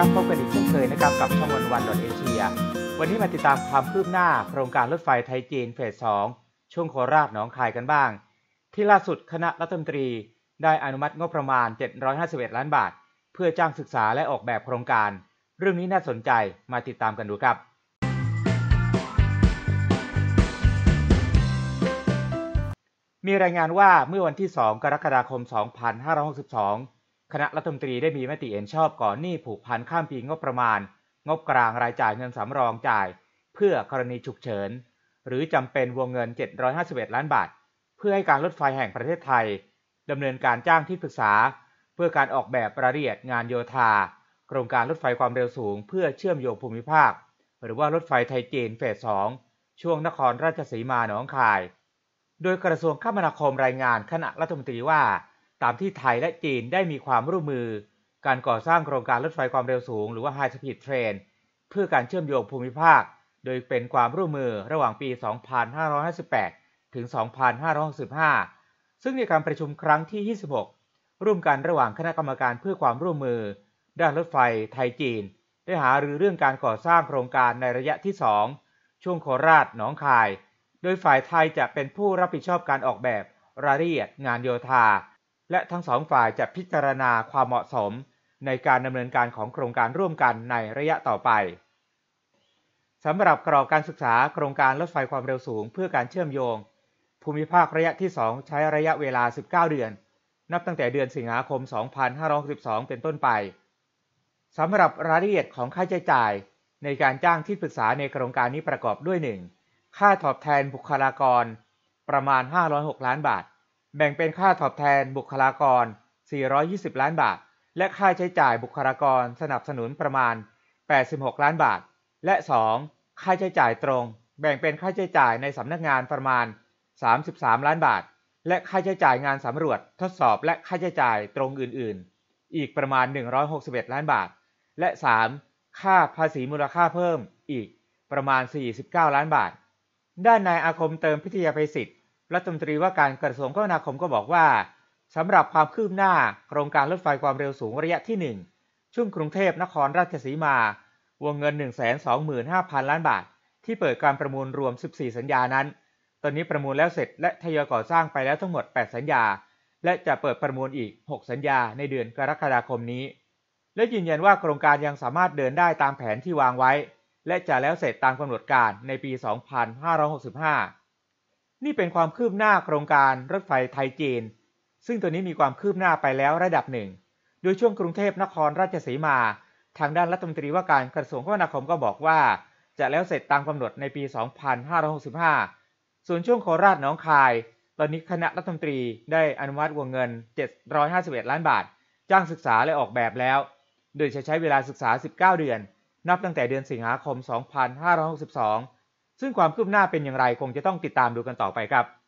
ครับพบกันอีกเช่นเคยนะครับกับช่องวันวันดอทเอเชียวันนี้มาติดตามความคืบหน้าโครงการรถไฟไทยจีนเฟส 2 ช่วงโคราชหนองคายกันบ้าง ที่ล่าสุดคณะรัฐมนตรี ได้อนุมัติงบประมาณ 751 ล้านบาท เพื่อจ้างศึกษาและออกแบบโครงการ เรื่องนี้น่าสนใจมาติดตามกันดูครับ มีรายงานว่าเมื่อวันที่ 2 กรกฎาคม 2562 คณะรัฐมนตรีได้มีมติเห็นชอบก่อนหนี้ผูกพันข้ามปีงบประมาณ งบกลางรายจ่ายเงินสำรองจ่าย เพื่อกรณีฉุกเฉิน หรือจำเป็นวงเงิน 751 ล้านบาท เพื่อให้การรถไฟแห่งประเทศไทยดำเนินการจ้างที่ปรึกษา เพื่อการออกแบบรายละเอียดงานโยธา โครงการรถไฟความเร็วสูง เพื่อเชื่อมโยงภูมิภาค หรือว่ารถไฟไทยจีนเฟส2ช่วงนครราชสีมาหนองคาย โดยกระทรวงคมนาคมรายงานคณะรัฐมนตรีว่า ตามที่ไทยและจีนได้มีความร่วมมือ การก่อสร้างโครงการรถไฟความเร็วสูง หรือว่า High Speed Train เพื่อการเชื่อมโยงภูมิภาค โดยเป็นความร่วมมือระหว่างปี 2558 ถึง 2565 ซึ่งในการประชุมครั้งที่ 26 ร่วมกันระหว่างคณะกรรมการเพื่อความร่วมมือ ด้านรถไฟไทยจีน ได้หารือเรื่องการก่อสร้างโครงการในระยะที่ 2 ช่วงโคราชหนองคาย โดยฝ่ายไทยจะเป็นผู้รับผิดชอบการออกแบบรายละเอียดงานโยธา และทั้งสองฝ่ายจะพิจารณาความเหมาะสมในการดำเนินการของโครงการร่วมกันในระยะต่อไปสำหรับกรอบการศึกษาโครงการรถไฟความเร็วสูง เพื่อการเชื่อมโยง ภูมิภาคระยะที่ 2 ใช้ระยะเวลา 19 เดือน นับตั้งแต่เดือนสิงหาคม 2562 เป็นต้นไปสำหรับรายละเอียดของค่าใช้จ่าย ในการจ้างที่ปรึกษาในโครงการนี้ประกอบด้วย 1. ค่าตอบแทนบุคลากร ประมาณ 506 ล้านบาท แบ่งเป็นค่าตอบแทนบุคลากร 420 ล้านบาท และค่าใช้จ่ายบุคลากรสนับสนุนประมาณ 86 ล้านบาท และ 2. ค่าใช้จ่ายตรง แบ่งเป็นค่าใช้จ่ายในสำนักงานประมาณ 33 ล้านบาท และค่าใช้จ่ายงานสำรวจ ทดสอบและค่าใช้จ่ายตรงอื่น ๆ อีกประมาณ 161 ล้านบาท และ 3. ค่าภาษีมูลค่าเพิ่มอีกประมาณ 49 ล้านบาท ด้านนายอาคมเติมพิทยาภัยศิษย์ รัฐมนตรีว่าการกระทรวงคมนาคมก็บอกว่าสำหรับความคืบหน้าโครงการรถไฟความเร็วสูงระยะที่ 1 ช่วงกรุงเทพนครราชสีมา วงเงิน 125,000 ล้านบาท ที่เปิดการประมูลรวม 14 สัญญานั้น ตอนนี้ประมูลแล้วเสร็จและทยอยก่อสร้างไปแล้วทั้งหมด 8 สัญญา และจะเปิดประมูลอีก 6 สัญญาในเดือนกรกฎาคมนี้ และยืนยันว่าโครงการยังสามารถเดินได้ตามแผนที่วางไว้ และจะแล้วเสร็จตามกำหนดการในปี 2565 นี่เป็นความคืบหน้าโครงการรถไฟไทยจีน ซึ่งตัวนี้มีความคืบหน้าไปแล้วระดับหนึ่ง โดยช่วงกรุงเทพนครราชสีมา ทางด้านรัฐมนตรีว่าการกระทรวงคมนาคมก็บอกว่า จะแล้วเสร็จตามกำหนดในปี 2565 ส่วนช่วงโคราชหนองคาย ตอนนี้คณะรัฐมนตรีได้อนุมัติวงเงิน 751 ล้านบาท จ้างศึกษาและออกแบบแล้ว โดยจะใช้เวลาศึกษา 19 เดือน นับตั้งแต่เดือนสิงหาคม 2562 ซึ่งความคืบหน้าเป็นอย่างไรคงจะต้องติดตามดูกันต่อไปครับ